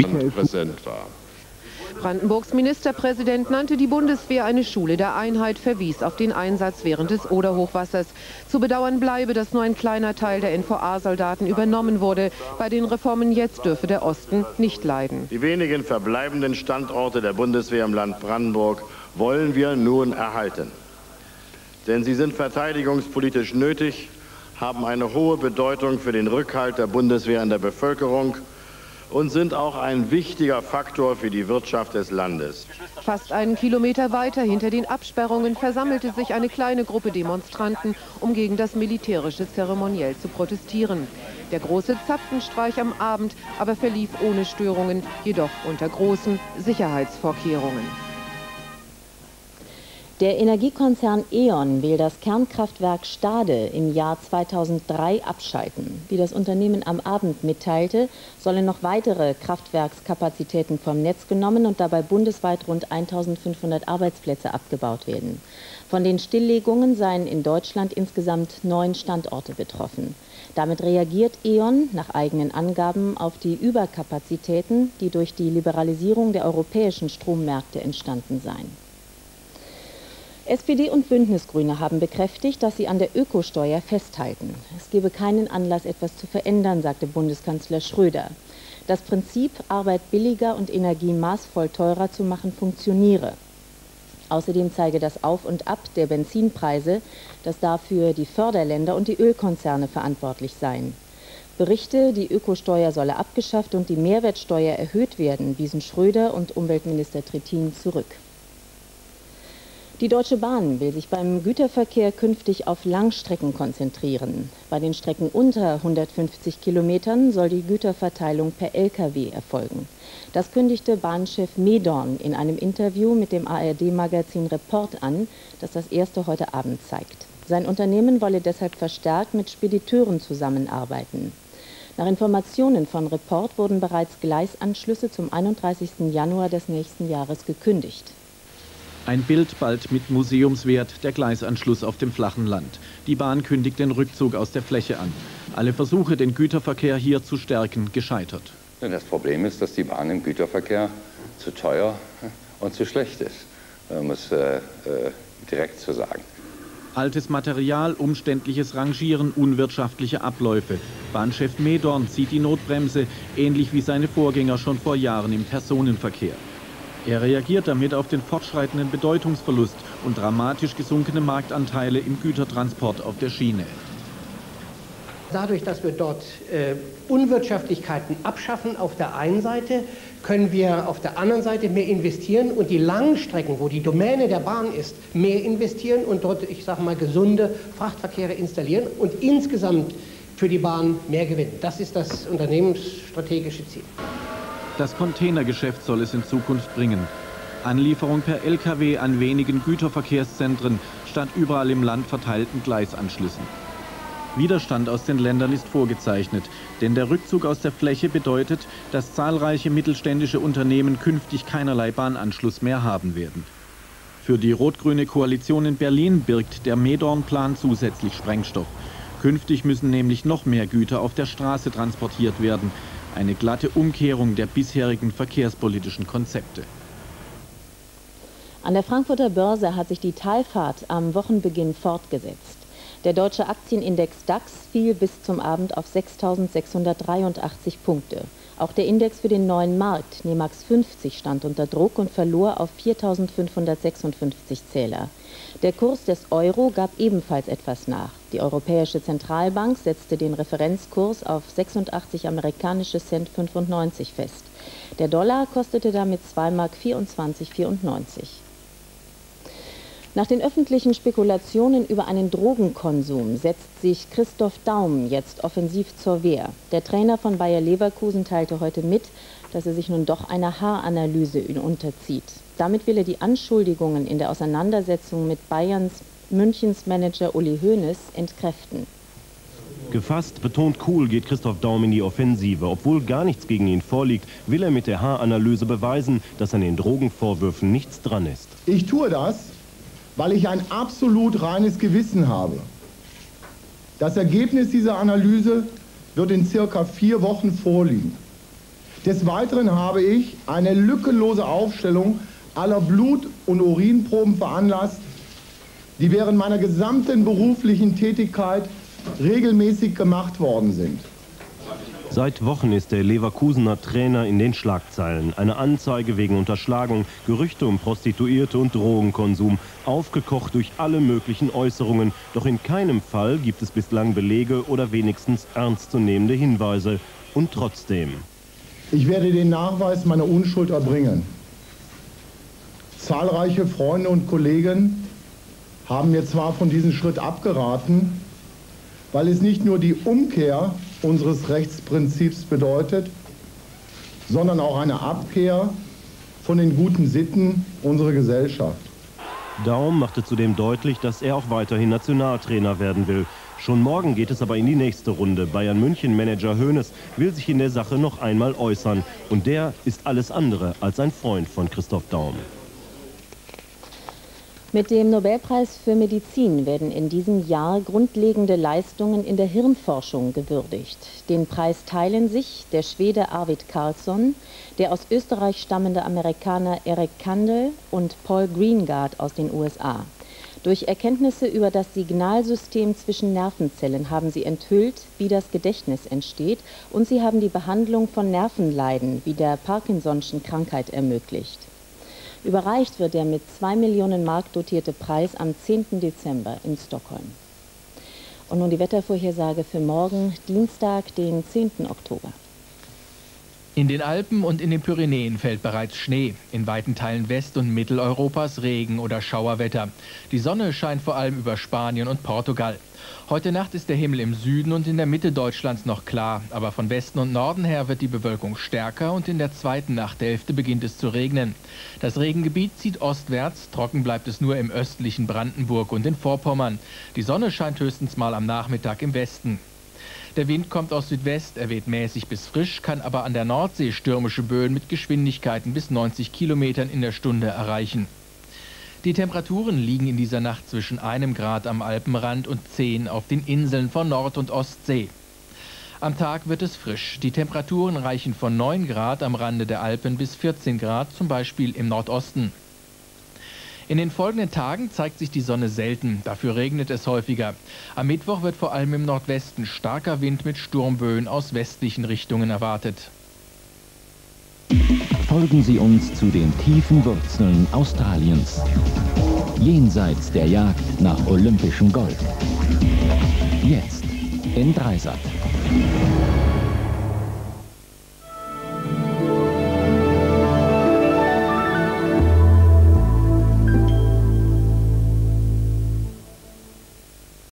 präsent war. Brandenburgs Ministerpräsident nannte die Bundeswehr eine Schule der Einheit, verwies auf den Einsatz während des Oderhochwassers. Zu bedauern bleibe, dass nur ein kleiner Teil der NVA-Soldaten übernommen wurde. Bei den Reformen jetzt dürfe der Osten nicht leiden. Die wenigen verbleibenden Standorte der Bundeswehr im Land Brandenburg wollen wir nun erhalten. Denn sie sind verteidigungspolitisch nötig, haben eine hohe Bedeutung für den Rückhalt der Bundeswehr in der Bevölkerung und sind auch ein wichtiger Faktor für die Wirtschaft des Landes. Fast einen Kilometer weiter hinter den Absperrungen versammelte sich eine kleine Gruppe Demonstranten, um gegen das militärische Zeremoniell zu protestieren. Der große Zapfenstreich am Abend aber verlief ohne Störungen, jedoch unter großen Sicherheitsvorkehrungen. Der Energiekonzern E.ON will das Kernkraftwerk Stade im Jahr 2003 abschalten. Wie das Unternehmen am Abend mitteilte, sollen noch weitere Kraftwerkskapazitäten vom Netz genommen und dabei bundesweit rund 1500 Arbeitsplätze abgebaut werden. Von den Stilllegungen seien in Deutschland insgesamt neun Standorte betroffen. Damit reagiert E.ON nach eigenen Angaben auf die Überkapazitäten, die durch die Liberalisierung der europäischen Strommärkte entstanden seien. SPD und Bündnisgrüne haben bekräftigt, dass sie an der Ökosteuer festhalten. Es gebe keinen Anlass, etwas zu verändern, sagte Bundeskanzler Schröder. Das Prinzip, Arbeit billiger und Energie maßvoll teurer zu machen, funktioniere. Außerdem zeige das Auf und Ab der Benzinpreise, dass dafür die Förderländer und die Ölkonzerne verantwortlich seien. Berichte, die Ökosteuer solle abgeschafft und die Mehrwertsteuer erhöht werden, wiesen Schröder und Umweltminister Trittin zurück. Die Deutsche Bahn will sich beim Güterverkehr künftig auf Langstrecken konzentrieren. Bei den Strecken unter 150 Kilometern soll die Güterverteilung per Lkw erfolgen. Das kündigte Bahnchef Medorn in einem Interview mit dem ARD-Magazin Report an, das das erste heute Abend zeigt. Sein Unternehmen wolle deshalb verstärkt mit Spediteuren zusammenarbeiten. Nach Informationen von Report wurden bereits Gleisanschlüsse zum 31. Januar des nächsten Jahres gekündigt. Ein Bild bald mit Museumswert, der Gleisanschluss auf dem flachen Land. Die Bahn kündigt den Rückzug aus der Fläche an. Alle Versuche, den Güterverkehr hier zu stärken, gescheitert. Das Problem ist, dass die Bahn im Güterverkehr zu teuer und zu schlecht ist, um es äh, äh, direkt zu sagen. Altes Material, umständliches Rangieren, unwirtschaftliche Abläufe. Bahnchef Medorn zieht die Notbremse, ähnlich wie seine Vorgänger schon vor Jahren im Personenverkehr. Er reagiert damit auf den fortschreitenden Bedeutungsverlust und dramatisch gesunkene Marktanteile im Gütertransport auf der Schiene. Dadurch, dass wir dort äh, Unwirtschaftlichkeiten abschaffen auf der einen Seite, können wir auf der anderen Seite mehr investieren und die langen Strecken, wo die Domäne der Bahn ist, mehr investieren und dort, ich sage mal, gesunde Frachtverkehre installieren und insgesamt für die Bahn mehr gewinnen. Das ist das unternehmensstrategische Ziel. Das Containergeschäft soll es in Zukunft bringen. Anlieferung per Lkw an wenigen Güterverkehrszentren statt überall im Land verteilten Gleisanschlüssen. Widerstand aus den Ländern ist vorgezeichnet, denn der Rückzug aus der Fläche bedeutet, dass zahlreiche mittelständische Unternehmen künftig keinerlei Bahnanschluss mehr haben werden. Für die rot-grüne Koalition in Berlin birgt der Medorn-Plan zusätzlich Sprengstoff. Künftig müssen nämlich noch mehr Güter auf der Straße transportiert werden, eine glatte Umkehrung der bisherigen verkehrspolitischen Konzepte. An der Frankfurter Börse hat sich die Talfahrt am Wochenbeginn fortgesetzt. Der deutsche Aktienindex DAX fiel bis zum Abend auf 6.683 Punkte. Auch der Index für den neuen Markt, NEMAX 50, stand unter Druck und verlor auf 4.556 Zähler. Der Kurs des Euro gab ebenfalls etwas nach. Die Europäische Zentralbank setzte den Referenzkurs auf 86 amerikanische Cent 95 fest. Der Dollar kostete damit 2 Mark 24,94. Nach den öffentlichen Spekulationen über einen Drogenkonsum setzt sich Christoph Daum jetzt offensiv zur Wehr. Der Trainer von Bayer Leverkusen teilte heute mit, dass er sich nun doch einer Haaranalyse unterzieht. Damit will er die Anschuldigungen in der Auseinandersetzung mit Bayerns Münchens Manager Uli Hoeneß entkräften. Gefasst, betont cool geht Christoph Daum in die Offensive. Obwohl gar nichts gegen ihn vorliegt, will er mit der Haaranalyse beweisen, dass an den Drogenvorwürfen nichts dran ist. Ich tue das, weil ich ein absolut reines Gewissen habe. Das Ergebnis dieser Analyse wird in circa vier Wochen vorliegen. Des Weiteren habe ich eine lückenlose Aufstellung aller Blut- und Urinproben veranlasst, die während meiner gesamten beruflichen Tätigkeit regelmäßig gemacht worden sind. Seit Wochen ist der Leverkusener Trainer in den Schlagzeilen. Eine Anzeige wegen Unterschlagung, Gerüchte um Prostituierte und Drogenkonsum, aufgekocht durch alle möglichen Äußerungen. Doch in keinem Fall gibt es bislang Belege oder wenigstens ernstzunehmende Hinweise. Und trotzdem. Ich werde den Nachweis meiner Unschuld erbringen. Zahlreiche Freunde und Kollegen haben mir zwar von diesem Schritt abgeraten, weil es nicht nur die Umkehr unseres Rechtsprinzips bedeutet, sondern auch eine Abkehr von den guten Sitten unserer Gesellschaft. Daum machte zudem deutlich, dass er auch weiterhin Nationaltrainer werden will. Schon morgen geht es aber in die nächste Runde. Bayern München Manager Hoeneß will sich in der Sache noch einmal äußern. Und der ist alles andere als ein Freund von Christoph Daum. Mit dem Nobelpreis für Medizin werden in diesem Jahr grundlegende Leistungen in der Hirnforschung gewürdigt. Den Preis teilen sich der Schwede Arvid Carlsson, der aus Österreich stammende Amerikaner Eric Kandel und Paul Greengard aus den USA. Durch Erkenntnisse über das Signalsystem zwischen Nervenzellen haben sie enthüllt, wie das Gedächtnis entsteht, und sie haben die Behandlung von Nervenleiden wie der Parkinson'schen Krankheit ermöglicht. Überreicht wird der mit 2 Millionen Mark dotierte Preis am 10. Dezember in Stockholm. Und nun die Wettervorhersage für morgen, Dienstag, den 10. Oktober. In den Alpen und in den Pyrenäen fällt bereits Schnee. In weiten Teilen West- und Mitteleuropas Regen oder Schauerwetter. Die Sonne scheint vor allem über Spanien und Portugal. Heute Nacht ist der Himmel im Süden und in der Mitte Deutschlands noch klar. Aber von Westen und Norden her wird die Bewölkung stärker und in der zweiten Nachthälfte beginnt es zu regnen. Das Regengebiet zieht ostwärts. Trocken bleibt es nur im östlichen Brandenburg und in Vorpommern. Die Sonne scheint höchstens mal am Nachmittag im Westen. Der Wind kommt aus Südwest, er weht mäßig bis frisch, kann aber an der Nordsee stürmische Böen mit Geschwindigkeiten bis 90 Kilometern in der Stunde erreichen. Die Temperaturen liegen in dieser Nacht zwischen einem Grad am Alpenrand und 10 auf den Inseln von Nord- und Ostsee. Am Tag wird es frisch. Die Temperaturen reichen von 9 Grad am Rande der Alpen bis 14 Grad, zum Beispiel im Nordosten. In den folgenden Tagen zeigt sich die Sonne selten, dafür regnet es häufiger. Am Mittwoch wird vor allem im Nordwesten starker Wind mit Sturmböen aus westlichen Richtungen erwartet. Folgen Sie uns zu den tiefen Wurzeln Australiens. Jenseits der Jagd nach olympischem Gold. Jetzt in Dreisat.